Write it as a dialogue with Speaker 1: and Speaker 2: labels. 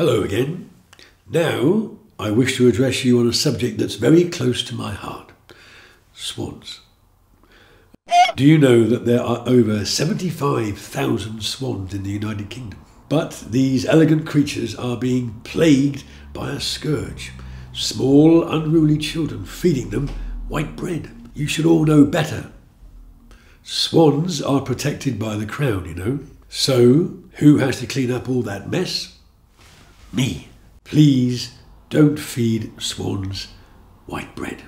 Speaker 1: Hello again. Now, I wish to address you on a subject that's very close to my heart swans. Do you know that there are over 75,000 swans in the United Kingdom? But these elegant creatures are being plagued by a scourge small, unruly children feeding them white bread. You should all know better. Swans are protected by the crown, you know. So, who has to clean up all that mess? Me. Please don't feed swans white bread.